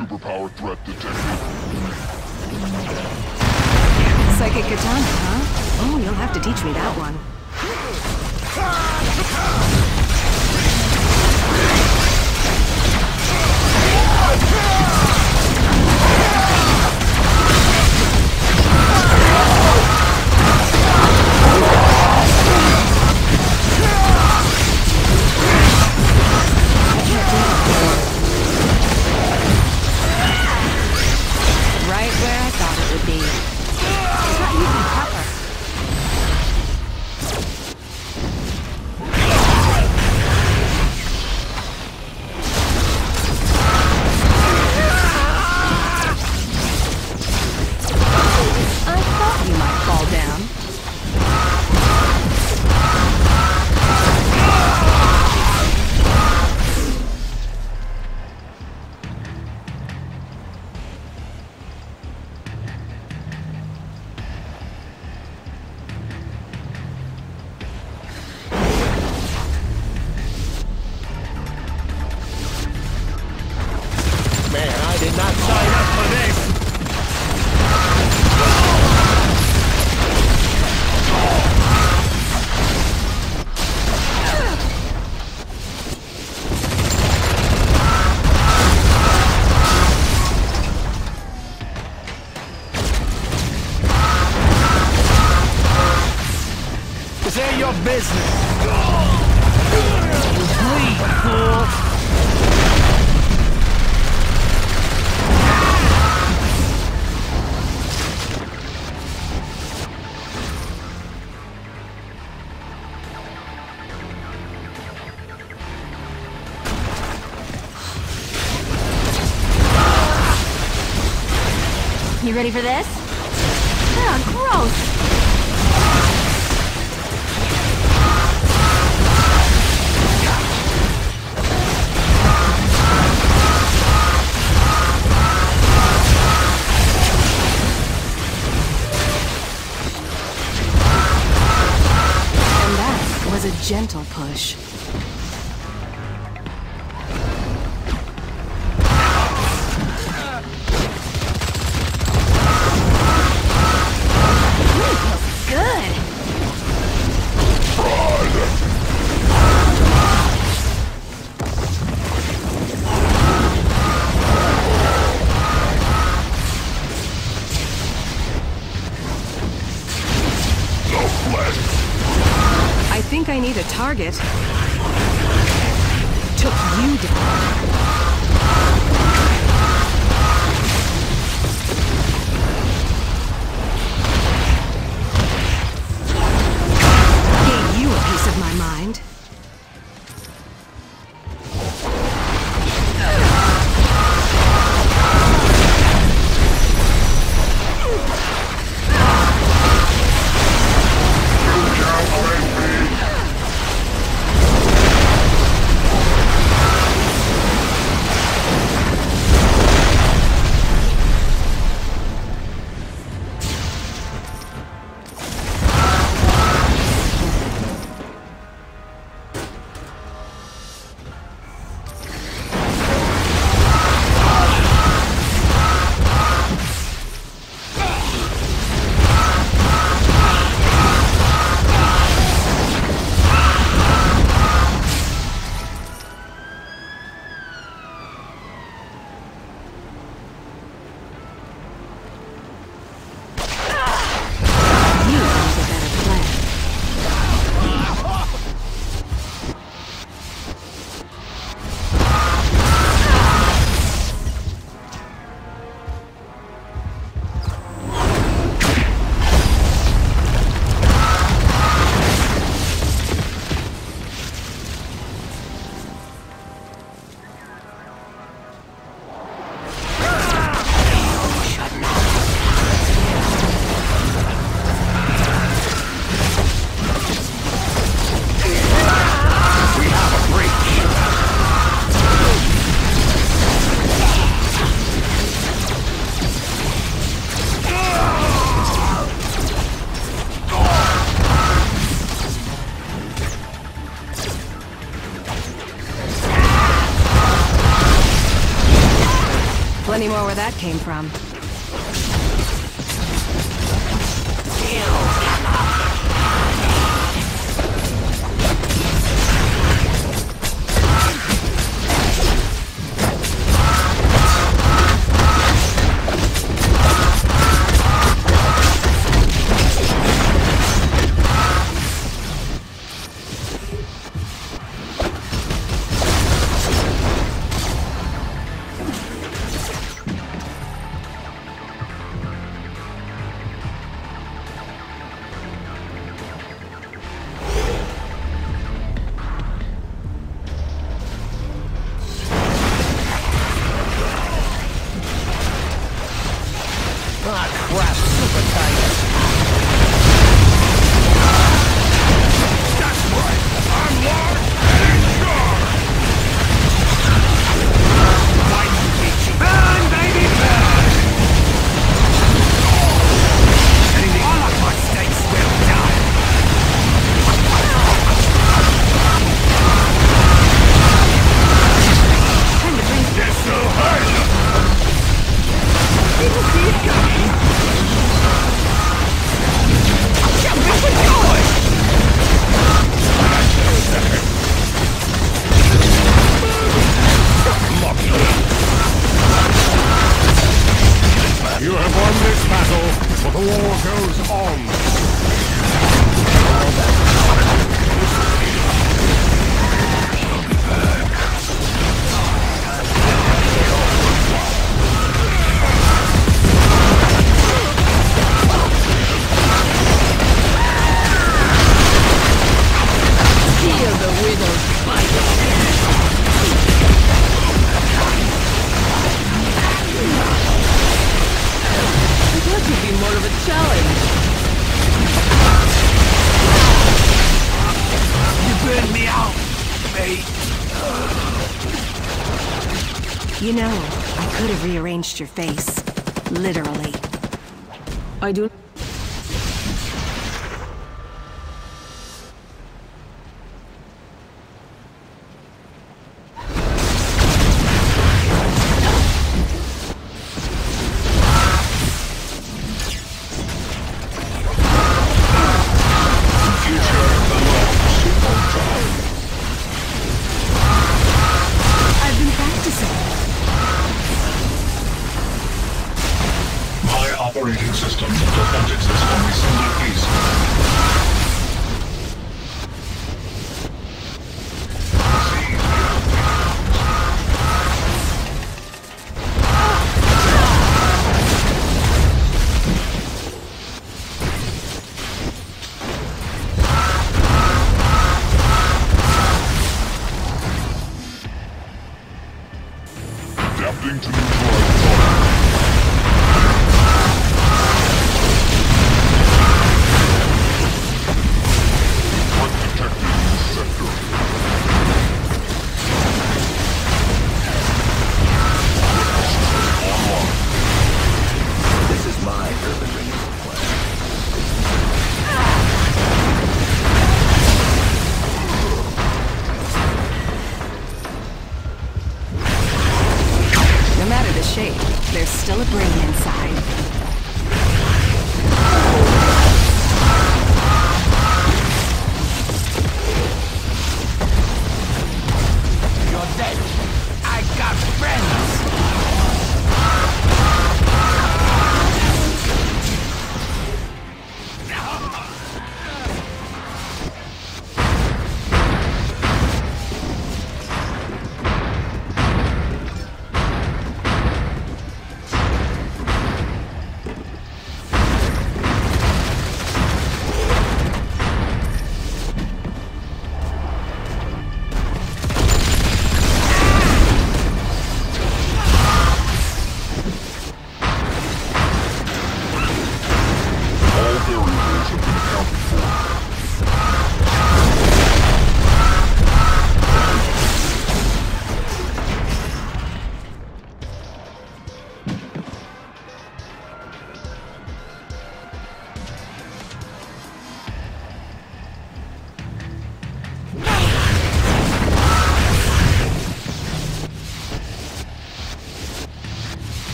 Superpower threat detected. Psychic katana, huh? Oh, you'll have to teach me that one. Ah! ready for this? Oh, gross! gentle push. target. Plenty more where that came from. Damn. You know, I could have rearranged your face. Literally. I do...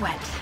sweat.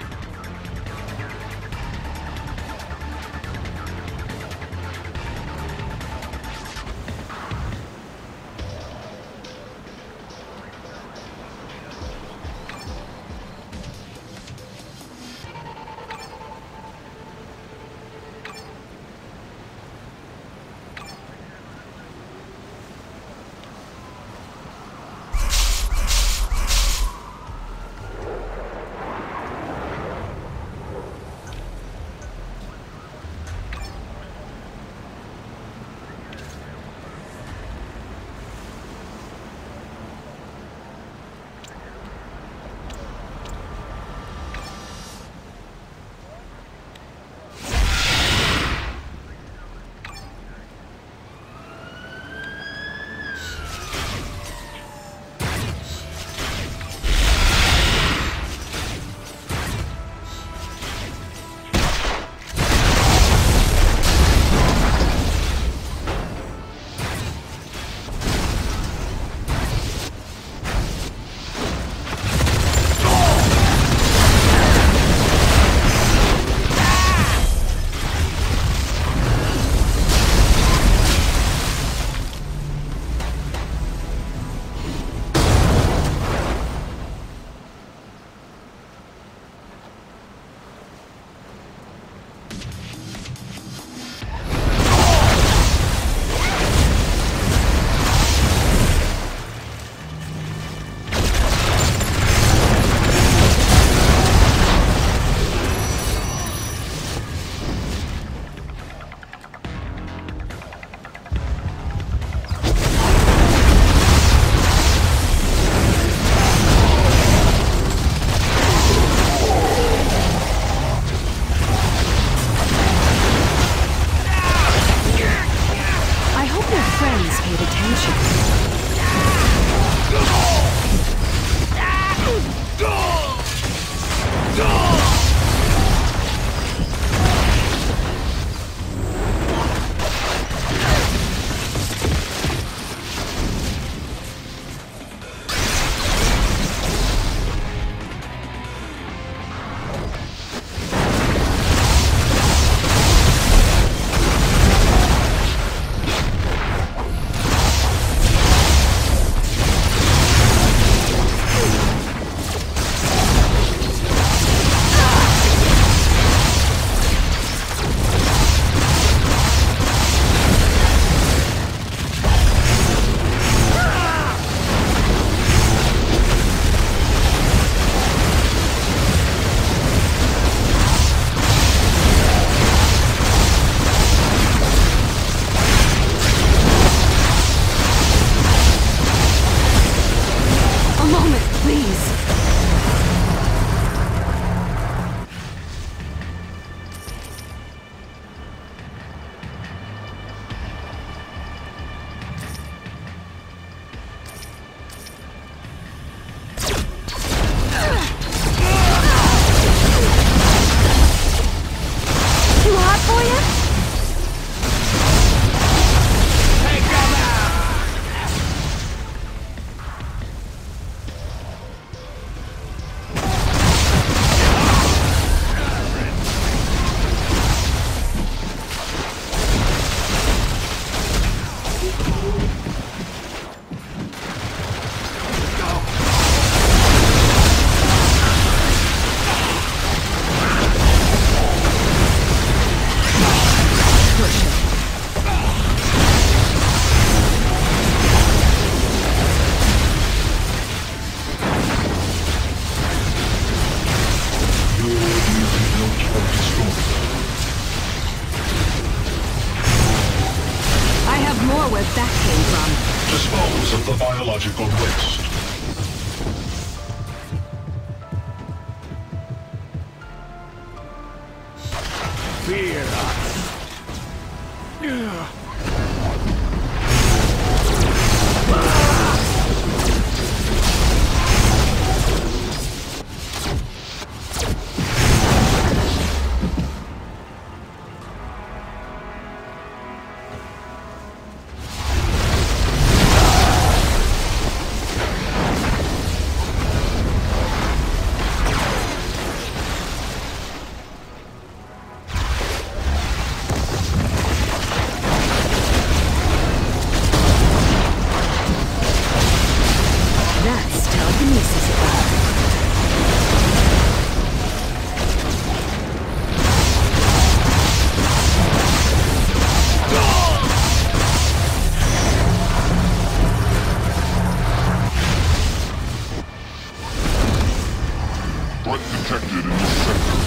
Threat detected in this sector.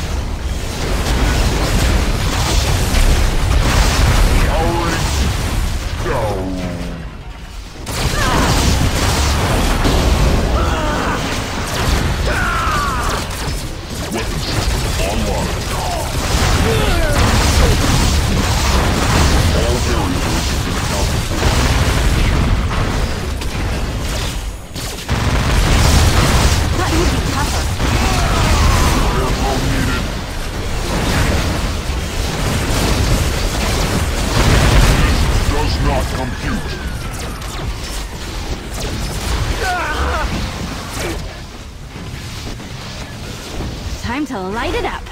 Powering down. Online. All variables have been accounted for. Time to light it up.